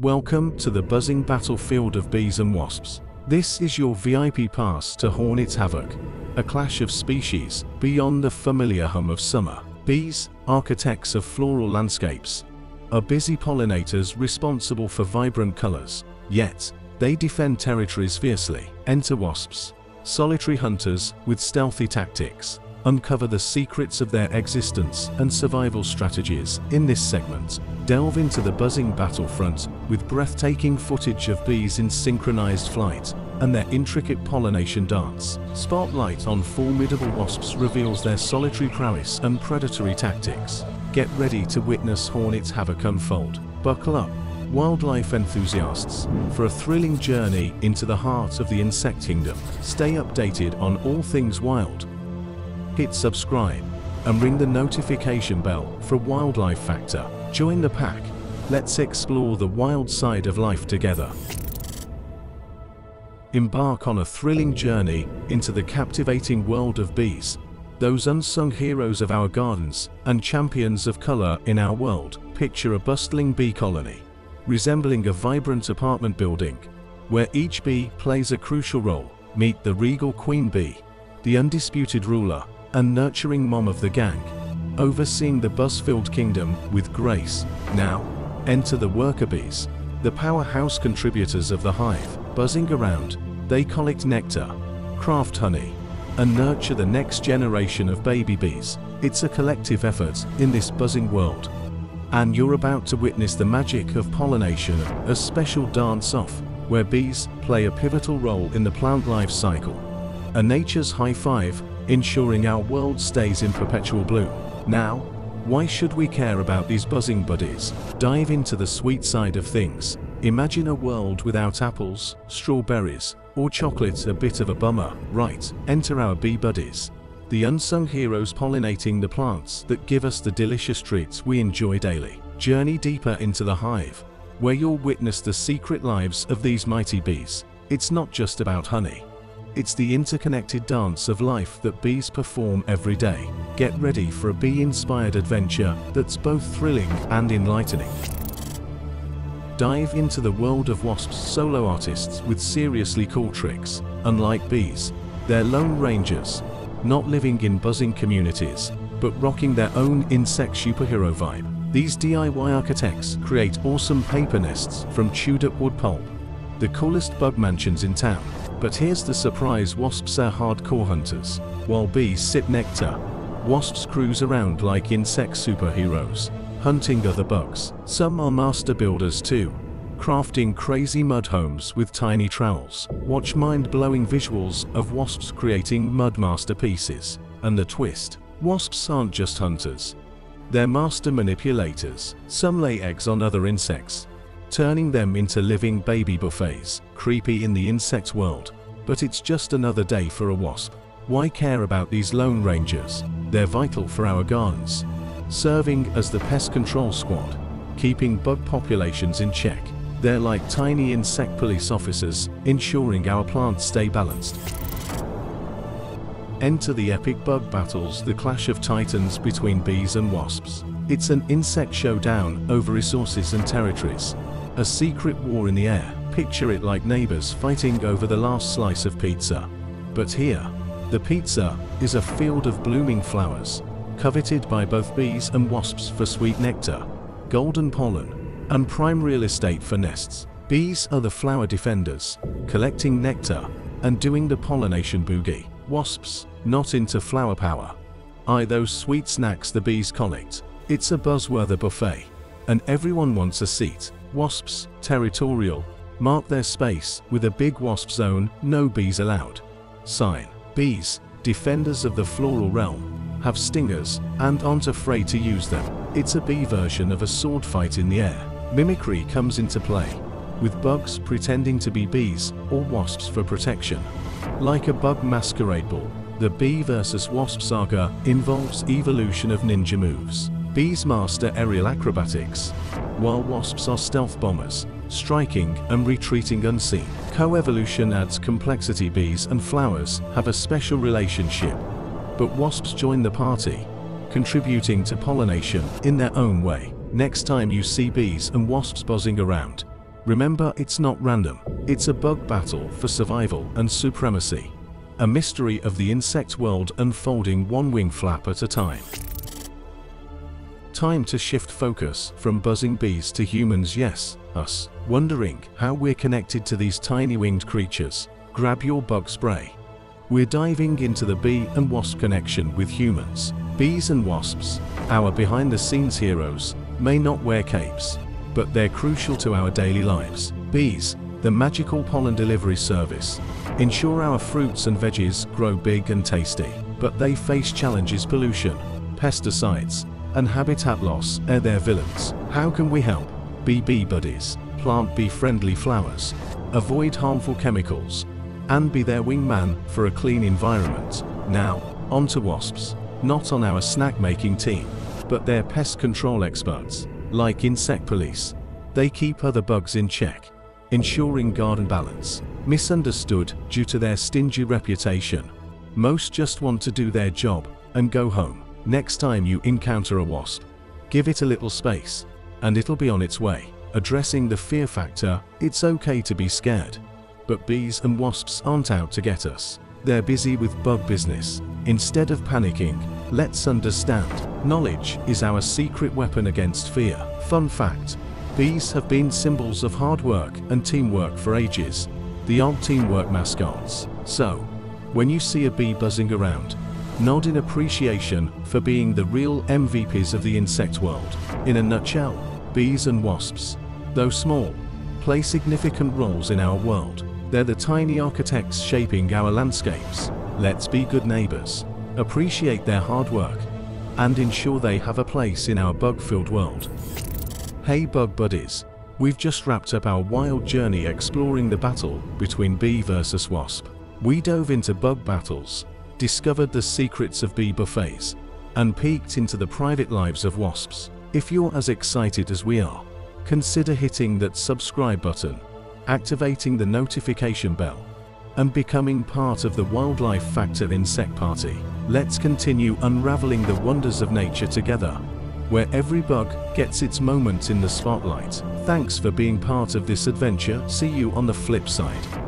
Welcome to the buzzing battlefield of bees and wasps. This is your VIP pass to Hornet's Havoc, a clash of species beyond the familiar hum of summer. Bees, architects of floral landscapes, are busy pollinators responsible for vibrant colors, yet they defend territories fiercely. Enter wasps, solitary hunters with stealthy tactics. Uncover the secrets of their existence and survival strategies in this segment. Delve into the buzzing battlefront with breathtaking footage of bees in synchronized flight and their intricate pollination dance. Spotlight on formidable wasps reveals their solitary prowess and predatory tactics. Get ready to witness Hornet's havoc unfold. Buckle up, wildlife enthusiasts, for a thrilling journey into the heart of the insect kingdom. Stay updated on all things wild hit subscribe, and ring the notification bell for Wildlife Factor. Join the pack. Let's explore the wild side of life together. Embark on a thrilling journey into the captivating world of bees, those unsung heroes of our gardens and champions of color in our world. Picture a bustling bee colony, resembling a vibrant apartment building, where each bee plays a crucial role. Meet the regal queen bee, the undisputed ruler and nurturing mom of the gang, overseeing the buzz-filled kingdom with grace. Now, enter the worker bees, the powerhouse contributors of the hive. Buzzing around, they collect nectar, craft honey, and nurture the next generation of baby bees. It's a collective effort in this buzzing world. And you're about to witness the magic of pollination, a special dance-off, where bees play a pivotal role in the plant life cycle. A nature's high five ensuring our world stays in perpetual bloom. Now, why should we care about these buzzing buddies? Dive into the sweet side of things. Imagine a world without apples, strawberries, or chocolate a bit of a bummer. Right, enter our bee buddies. The unsung heroes pollinating the plants that give us the delicious treats we enjoy daily. Journey deeper into the hive, where you'll witness the secret lives of these mighty bees. It's not just about honey. It's the interconnected dance of life that bees perform every day. Get ready for a bee-inspired adventure that's both thrilling and enlightening. Dive into the world of wasps solo artists with seriously cool tricks. Unlike bees, they're lone rangers, not living in buzzing communities, but rocking their own insect superhero vibe. These DIY architects create awesome paper nests from chewed up wood pulp, the coolest bug mansions in town. But here's the surprise wasps are hardcore hunters. While bees sip nectar, wasps cruise around like insect superheroes, hunting other bugs. Some are master builders too, crafting crazy mud homes with tiny trowels. Watch mind-blowing visuals of wasps creating mud masterpieces. And the twist, wasps aren't just hunters. They're master manipulators. Some lay eggs on other insects, turning them into living baby buffets. Creepy in the insect world, but it's just another day for a wasp. Why care about these lone rangers? They're vital for our gardens, serving as the pest control squad, keeping bug populations in check. They're like tiny insect police officers, ensuring our plants stay balanced. Enter the epic bug battles, the clash of titans between bees and wasps. It's an insect showdown over resources and territories. A secret war in the air. Picture it like neighbors fighting over the last slice of pizza. But here, the pizza is a field of blooming flowers, coveted by both bees and wasps for sweet nectar, golden pollen, and prime real estate for nests. Bees are the flower defenders, collecting nectar and doing the pollination boogie. Wasps, not into flower power. Eye those sweet snacks the bees collect. It's a buzzworthy buffet, and everyone wants a seat. Wasps, territorial, mark their space with a big wasp zone, no bees allowed. Sign. Bees, defenders of the floral realm, have stingers and aren't afraid to use them. It's a bee version of a sword fight in the air. Mimicry comes into play, with bugs pretending to be bees or wasps for protection. Like a bug masquerade ball, the bee versus wasp saga involves evolution of ninja moves. Bees master aerial acrobatics, while wasps are stealth bombers, striking and retreating unseen. Coevolution adds complexity bees and flowers have a special relationship, but wasps join the party, contributing to pollination in their own way. Next time you see bees and wasps buzzing around, Remember, it's not random. It's a bug battle for survival and supremacy. A mystery of the insect world unfolding one wing flap at a time. Time to shift focus from buzzing bees to humans yes, us, wondering how we're connected to these tiny winged creatures. Grab your bug spray. We're diving into the bee and wasp connection with humans. Bees and wasps, our behind the scenes heroes, may not wear capes, but they're crucial to our daily lives. Bees, the magical pollen delivery service, ensure our fruits and veggies grow big and tasty, but they face challenges pollution, pesticides, and habitat loss are their villains. How can we help? Be bee buddies, plant bee-friendly flowers, avoid harmful chemicals, and be their wingman for a clean environment. Now, on to wasps. Not on our snack-making team, but they're pest control experts, like insect police. They keep other bugs in check, ensuring garden balance. Misunderstood due to their stingy reputation. Most just want to do their job and go home. Next time you encounter a wasp, give it a little space, and it'll be on its way. Addressing the fear factor, it's okay to be scared. But bees and wasps aren't out to get us. They're busy with bug business. Instead of panicking, let's understand. Knowledge is our secret weapon against fear. Fun fact, bees have been symbols of hard work and teamwork for ages. The old teamwork mascots. So, when you see a bee buzzing around, nod in appreciation for being the real MVPs of the insect world. In a nutshell, bees and wasps, though small, play significant roles in our world. They're the tiny architects shaping our landscapes. Let's be good neighbors, appreciate their hard work, and ensure they have a place in our bug-filled world. Hey bug buddies, we've just wrapped up our wild journey exploring the battle between bee versus wasp. We dove into bug battles, discovered the secrets of bee buffets, and peeked into the private lives of wasps. If you're as excited as we are, consider hitting that subscribe button, activating the notification bell, and becoming part of the Wildlife Factor Insect Party. Let's continue unraveling the wonders of nature together, where every bug gets its moment in the spotlight. Thanks for being part of this adventure. See you on the flip side.